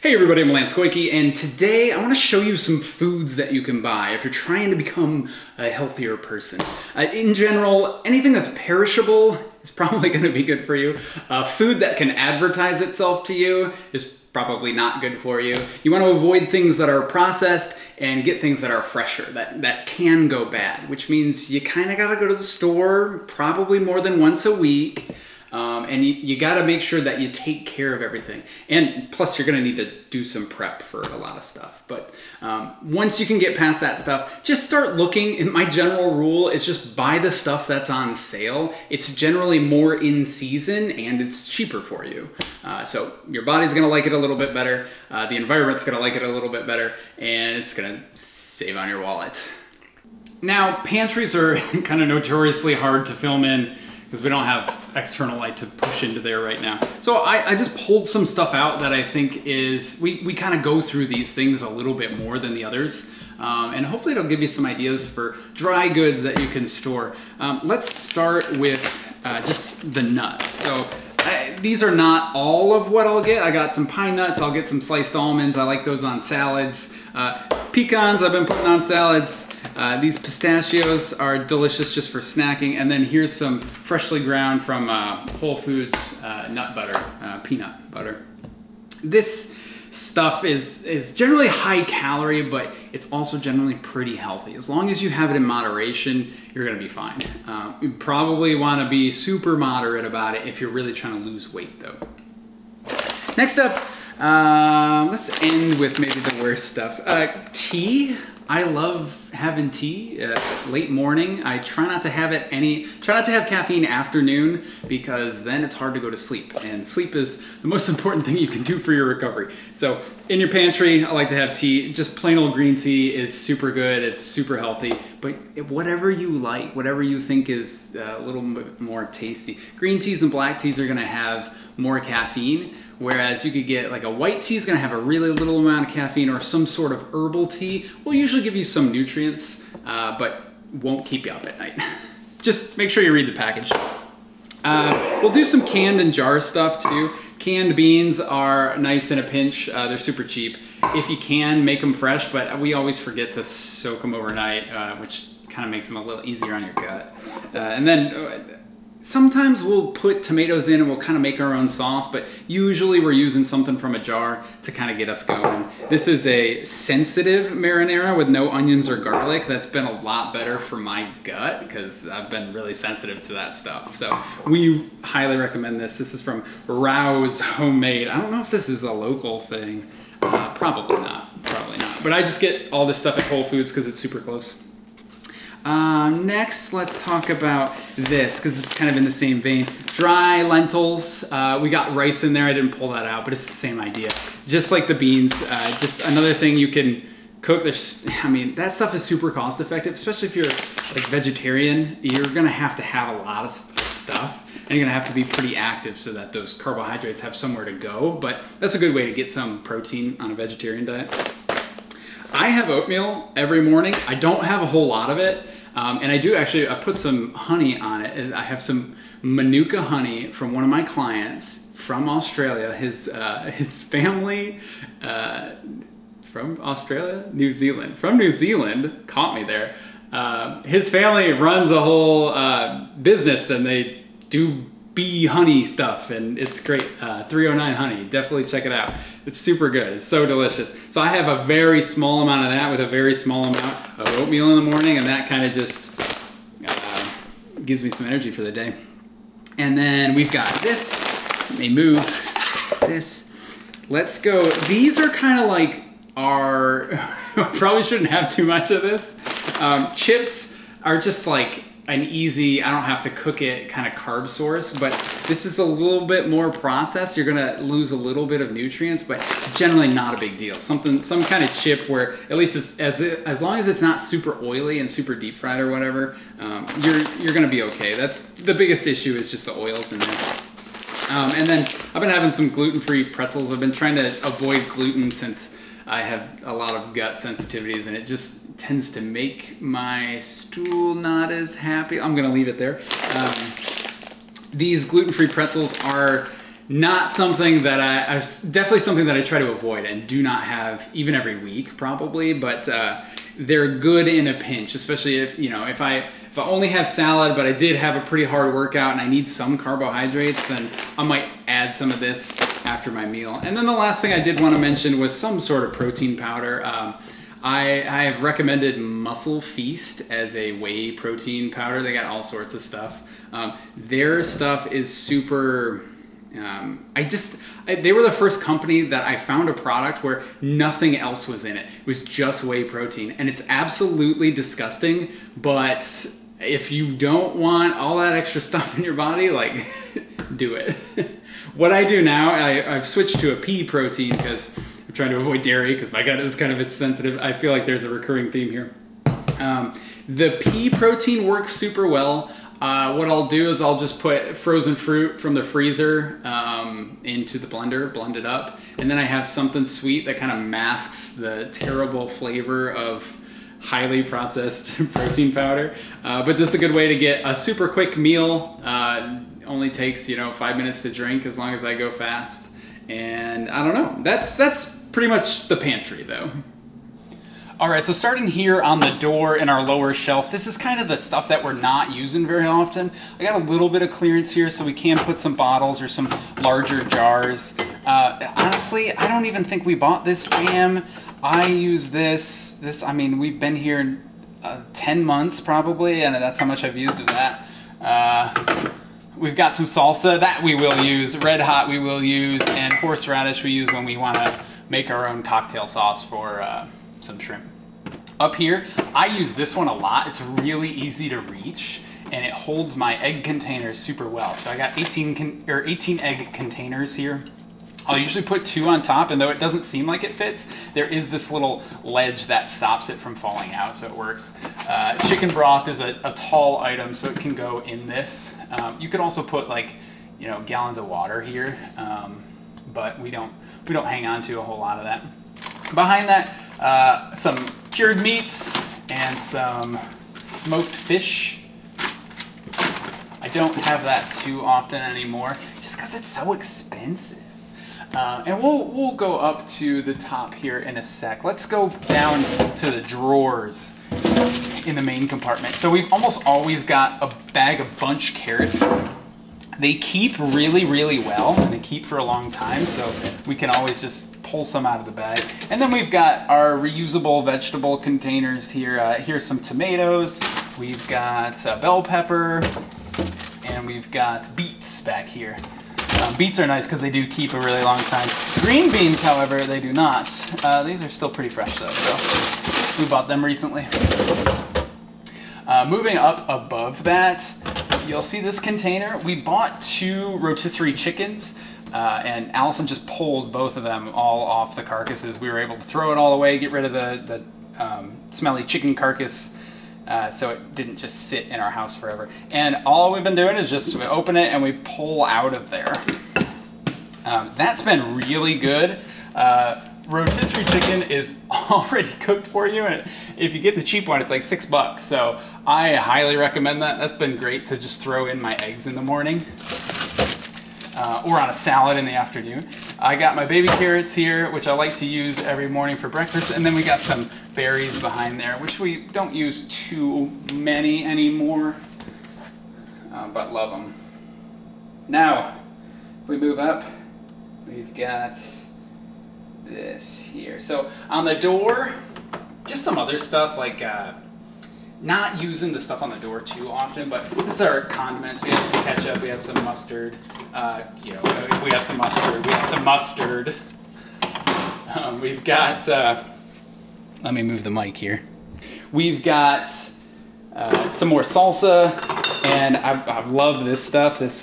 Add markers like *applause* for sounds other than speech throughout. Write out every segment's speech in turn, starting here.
Hey everybody, I'm Lance Goyke, and today I want to show you some foods that you can buy if you're trying to become a healthier person. Uh, in general, anything that's perishable *laughs* is probably going to be good for you. Uh, food that can advertise itself to you is probably not good for you. You want to avoid things that are processed and get things that are fresher, that, that can go bad, which means you kind of got to go to the store probably more than once a week. Um, and you, you got to make sure that you take care of everything. And plus, you're going to need to do some prep for a lot of stuff. But um, once you can get past that stuff, just start looking. And my general rule is just buy the stuff that's on sale. It's generally more in season and it's cheaper for you. Uh, so your body's going to like it a little bit better. Uh, the environment's going to like it a little bit better. And it's going to save on your wallet. Now, pantries are *laughs* kind of notoriously hard to film in because we don't have external light to push into there right now. So I, I just pulled some stuff out that I think is, we, we kind of go through these things a little bit more than the others. Um, and hopefully it'll give you some ideas for dry goods that you can store. Um, let's start with uh, just the nuts. So I, these are not all of what I'll get. I got some pine nuts, I'll get some sliced almonds. I like those on salads. Uh, pecans I've been putting on salads. Uh, these pistachios are delicious just for snacking. And then here's some freshly ground from uh, Whole Foods uh, nut butter, uh, peanut butter. This stuff is, is generally high calorie, but it's also generally pretty healthy. As long as you have it in moderation, you're gonna be fine. Uh, you probably wanna be super moderate about it if you're really trying to lose weight though. Next up, uh, let's end with maybe the worst stuff. Uh, tea. I love having tea uh, late morning. I try not to have it any, try not to have caffeine afternoon because then it's hard to go to sleep. And sleep is the most *laughs* important thing you can do for your recovery. So in your pantry, I like to have tea. Just plain old green tea is super good. It's super healthy. But whatever you like, whatever you think is uh, a little more tasty. Green teas and black teas are gonna have more caffeine Whereas you could get like a white tea is gonna have a really little amount of caffeine or some sort of herbal tea will usually give you some nutrients, uh, but won't keep you up at night. *laughs* Just make sure you read the package. Uh, we'll do some canned and jar stuff too. Canned beans are nice in a pinch. Uh, they're super cheap. If you can, make them fresh, but we always forget to soak them overnight, uh, which kind of makes them a little easier on your gut. Uh, and then uh, Sometimes we'll put tomatoes in and we'll kind of make our own sauce, but usually we're using something from a jar to kind of get us going. This is a sensitive marinara with no onions or garlic. That's been a lot better for my gut because I've been really sensitive to that stuff. So we highly recommend this. This is from Rao's Homemade. I don't know if this is a local thing. Uh, probably not, probably not. But I just get all this stuff at Whole Foods because it's super close. Uh, next, let's talk about this because it's kind of in the same vein. Dry lentils. Uh, we got rice in there. I didn't pull that out, but it's the same idea. Just like the beans. Uh, just another thing you can cook. There's, *laughs* I mean, that stuff is super cost effective, especially if you're like vegetarian. You're gonna have to have a lot of stuff, and you're gonna have to be pretty active so that those carbohydrates have somewhere to go. But that's a good way to get some protein on a vegetarian diet. I have oatmeal every morning. I don't have a whole lot of it. Um, and I do actually, I put some honey on it. I have some Manuka honey from one of my clients from Australia. His, uh, *laughs* his family, uh, from Australia? New Zealand. From New Zealand, caught me there. Uh, his family runs a whole uh, business and they do bee honey stuff and it's great. Uh, 309 honey, definitely check it out. It's super good, it's so delicious. So I have a very small amount of that with a very small amount of oatmeal in the morning and that kind of just uh, gives me some energy for the day. And then we've got this, let me move this. Let's go, these are kind of like our, *laughs* probably shouldn't have too much of this. Um, chips are just like an easy, I don't have to cook it kind of carb source, but this is a little bit more processed. You're gonna lose a little bit of nutrients, but generally not a big deal. Something, some kind of chip where at least as, as, as long as it's not super oily and super deep fried or whatever, um, you're, you're gonna be okay. That's the biggest issue is just the oils in there. Um, and then I've been having some gluten-free pretzels. I've been trying to avoid gluten since I have a lot of gut sensitivities and it just tends to make my stool not as happy. I'm gonna leave it there. Um, these gluten-free pretzels are not something that I, I definitely something that I try to avoid and do not have even every week probably, but uh, they're good in a pinch, especially if you know if I if I only have salad, but I did have a pretty hard workout and I need some carbohydrates, then I might add some of this after my meal. And then the last thing I did want to mention was some sort of protein powder. Um, I, I have recommended Muscle Feast as a whey protein powder. They got all sorts of stuff. Um, their stuff is super um, I just, I, they were the first company that I found a product where nothing else was in it. It was just whey protein. And it's absolutely disgusting, but if you don't want all that extra stuff in your body, like, *laughs* do it. *laughs* what I do now, I, I've switched to a pea protein because I'm trying to avoid dairy because my gut is kind of sensitive. I feel like there's a recurring theme here. Um, the pea protein works super well. Uh, what I'll do is I'll just put frozen fruit from the freezer um, into the blender, blend it up, and then I have something sweet that kind of masks the terrible flavor of highly processed *laughs* protein powder. Uh, but this is a good way to get a super quick meal. Uh, only takes you know five minutes to drink as long as I go fast. And I don't know. That's that's pretty much the pantry though. All right, so starting here on the door in our lower shelf, this is kind of the stuff that we're not using very often. I got a little bit of clearance here so we can put some bottles or some larger jars. Uh, honestly, I don't even think we bought this jam. I use this, this, I mean, we've been here uh, 10 months probably, and that's how much I've used of that. Uh, we've got some salsa that we will use, red hot we will use, and horseradish we use when we want to make our own cocktail sauce for uh, some shrimp. Up here, I use this one a lot. It's really easy to reach and it holds my egg containers super well. So I got 18, or 18 egg containers here. I'll usually put two on top, and though it doesn't seem like it fits, there is this little ledge that stops it from falling out, so it works. Uh, chicken broth is a, a, tall item, so it can go in this. Um, you could also put like, you know, gallons of water here, um, but we don't we don't hang on to a whole lot of that. Behind that, uh, some cured meats and some smoked fish. I don't have that too often anymore, just because it's so expensive. Uh, and we'll, we'll go up to the top here in a sec. Let's go down to the drawers in the main compartment. So we've almost always got a bag of bunch carrots they keep really, really well, and they keep for a long time, so we can always just pull some out of the bag. And then we've got our reusable vegetable containers here. Uh, here's some tomatoes, we've got uh, bell pepper, and we've got beets back here. Um, beets are nice because they do keep a really long time. Green beans, however, they do not. Uh, these are still pretty fresh though, so we bought them recently. Uh, moving up above that, you'll see this container. We bought two rotisserie chickens. Uh, and Allison just pulled both of them all off the carcasses. We were able to throw it all away, get rid of the, the um, smelly chicken carcass, uh, so it didn't just sit in our house forever. And all we've been doing is just we open it and we pull out of there. Um, that's been really good. Uh, rotisserie chicken is *laughs* already cooked for you and if you get the cheap one it's like six bucks so I highly recommend that that's been great to just throw in my eggs in the morning uh, or on a salad in the afternoon I got my baby carrots here which I like to use every morning for breakfast and then we got some berries behind there which we don't use too many anymore uh, but love them now if we move up we've got this here. So on the door, just some other stuff like uh, not using the stuff on the door too often, but this is our condiments. We have some ketchup, we have some mustard, uh, you know, we have some mustard, we have some mustard. Um, we've got, uh, let me move the mic here. We've got uh, some more salsa, and I, I love this stuff, this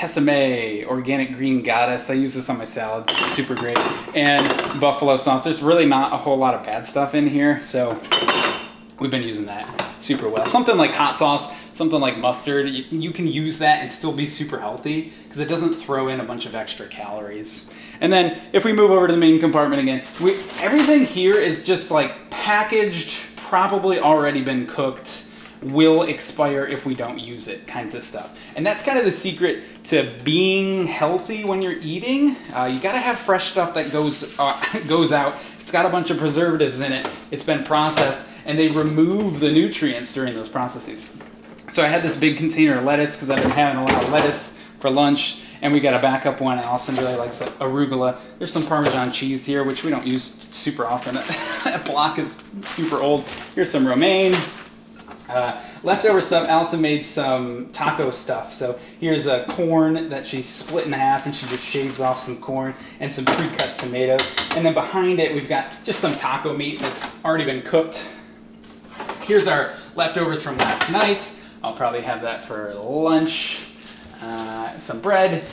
Tessemae Organic Green Goddess. I use this on my salads. It's super great. And buffalo sauce. There's really not a whole lot of bad stuff in here, so we've been using that super well. Something like hot sauce, something like mustard, you, you can use that and still be super healthy because it doesn't throw in a bunch of extra calories. And then if we move over to the main compartment again, we, everything here is just like packaged, probably already been cooked will expire if we don't use it, kinds of stuff. And that's kind of the secret to being healthy when you're eating. Uh, you gotta have fresh stuff that goes, uh, *laughs* goes out. It's got a bunch of preservatives in it. It's been processed and they remove the nutrients during those processes. So I had this big container of lettuce because I've been having a lot of lettuce for lunch and we got a backup one. Allison really likes arugula. There's some Parmesan cheese here, which we don't use super often. *laughs* that block is super old. Here's some romaine. Uh, leftover stuff, Allison made some taco stuff. So here's a corn that she split in half and she just shaves off some corn and some pre-cut tomatoes. And then behind it, we've got just some taco meat that's already been cooked. Here's our leftovers from last night. I'll probably have that for lunch. Uh, some bread,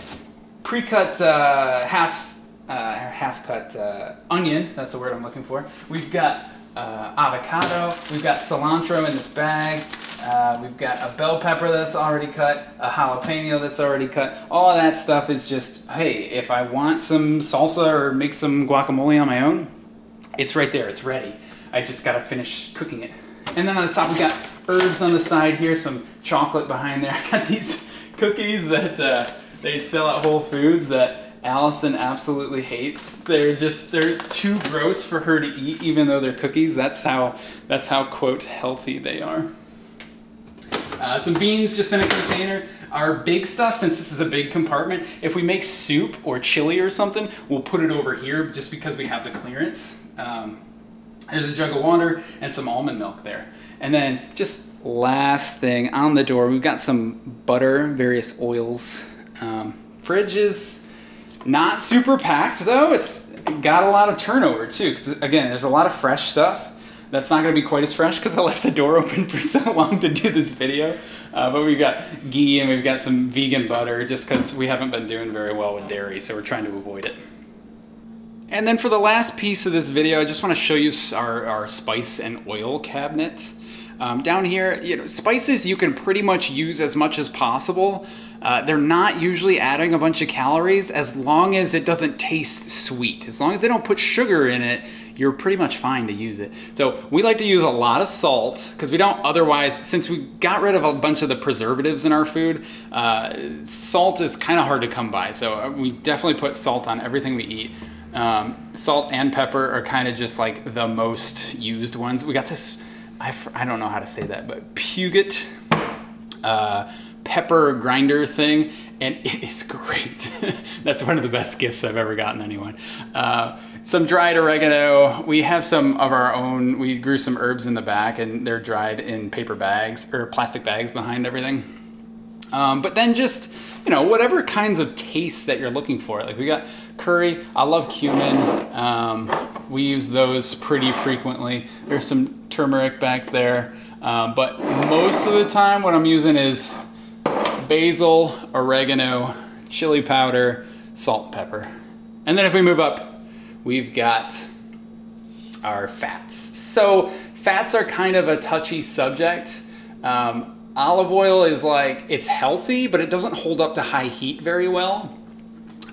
pre-cut uh, half uh, half-cut uh, onion. That's the word I'm looking for. We've got uh, avocado. We've got cilantro in this bag. we've got a bell pepper that's already cut, a jalapeno that's already cut. All of that stuff is just, hey, if I want some salsa or make some guacamole on my own, it's right there. It's ready. I just gotta finish cooking it. And then on the top, we got herbs on the side here, some chocolate behind there. *laughs* I got these cookies that uh, they sell at Whole Foods that Allison absolutely hates. They're just they're too gross for her to eat, even though they're cookies. That's how that's how quote healthy they are. Uh, some beans just in a container. Our big stuff, since this is a big compartment, if we make soup or chili or something, we'll put it over here just because we have the clearance. Um, there's a jug of water and some almond milk there. And then just last thing on the door, we've got some butter, various oils. Um, fridge is not super packed though. It's got a lot of turnover too. Because again, there's a lot of fresh stuff. That's not going to be quite as fresh because I left the door *laughs* open for so long to do this video. Uh, but we've got ghee and we've got some vegan butter just because we haven't been doing very well with dairy, so we're trying to avoid it. And then for the last piece of this video, I just want to show you our, our spice and oil cabinet. Um, down here, you know, spices you can pretty much use as much as possible. Uh, they're not usually adding a bunch of calories as long as it doesn't taste sweet. As long as they don't put sugar in it, you're pretty much fine to use it. So we like to use a lot of salt because we don't otherwise, since we got rid of a bunch of the preservatives in our food, uh, salt is kind of hard to come by. So uh, we definitely put salt on everything we eat. Um, salt and pepper are kind of just like the most used ones. We got this I, I don't know how to say that, but Puget uh, pepper grinder thing, and *laughs* it is great. *laughs* That's one of the best gifts I've ever gotten anyone. Uh, some dried oregano. We have some of our own. We grew some herbs in the back, and they're dried in paper bags or plastic bags behind everything. Um, but then just, you know, whatever kinds of tastes that you're looking for. Like we got curry. I love cumin. Um, we use those pretty frequently. There's some turmeric back there. Um, but most of the time what I'm using is basil, oregano, chili powder, salt, pepper. And then if we move up, we've got our fats. So fats are kind of a touchy subject. Um, olive oil is like, it's healthy, but it doesn't hold up to high heat very well.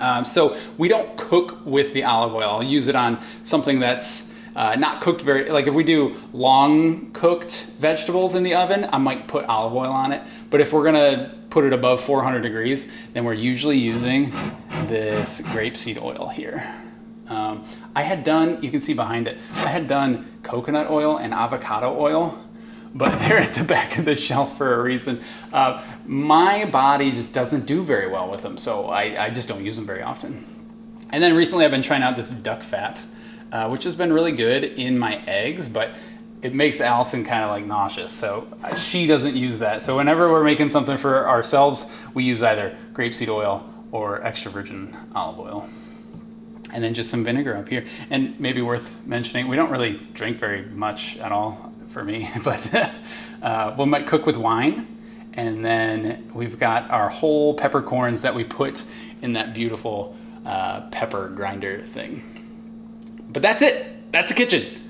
Um, so we don't cook with the olive oil. I'll use it on something that's uh, not cooked very, like if we do long cooked vegetables in the oven, I might put olive oil on it. But if we're gonna put it above 400 degrees, then we're usually using this grapeseed oil here. Um, I had done, you can see behind it, I had done coconut oil and avocado oil but *laughs* they're at the back of the shelf for a reason. Uh, my body just doesn't do very well with them, so I, I, just don't use them very often. And then recently I've been trying out this duck fat, uh, which has been really good in my eggs, but it makes Allison kind of like nauseous, so uh, she doesn't use that. So whenever we're making something for ourselves, we use either grapeseed oil or extra virgin olive oil and then just some vinegar up here. And maybe worth mentioning, we don't really drink very much at all for me, *laughs* but uh, we might cook with wine. And then we've got our whole peppercorns that we put in that beautiful uh, pepper grinder thing. But that's it. That's the kitchen.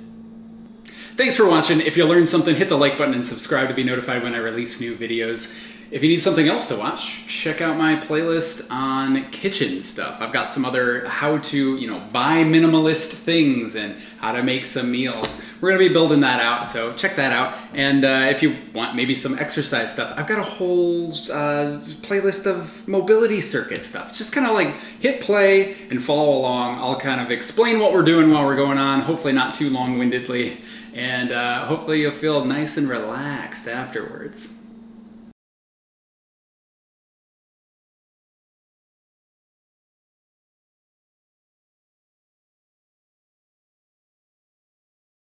Thanks for watching. If you learned something, hit the like button and subscribe to be notified when I release new videos. If you need something else to watch, check out my playlist on kitchen stuff. I've got some other how to, you know, buy minimalist things and how to make some meals. We're gonna be building that out, so check that out. And uh, if you want maybe some exercise stuff, I've got a whole uh, playlist of mobility circuit stuff. Just kind of like hit play and follow along. I'll kind of explain what we're doing while we're going on, hopefully not too long-windedly, and uh, hopefully you'll feel nice and relaxed afterwards.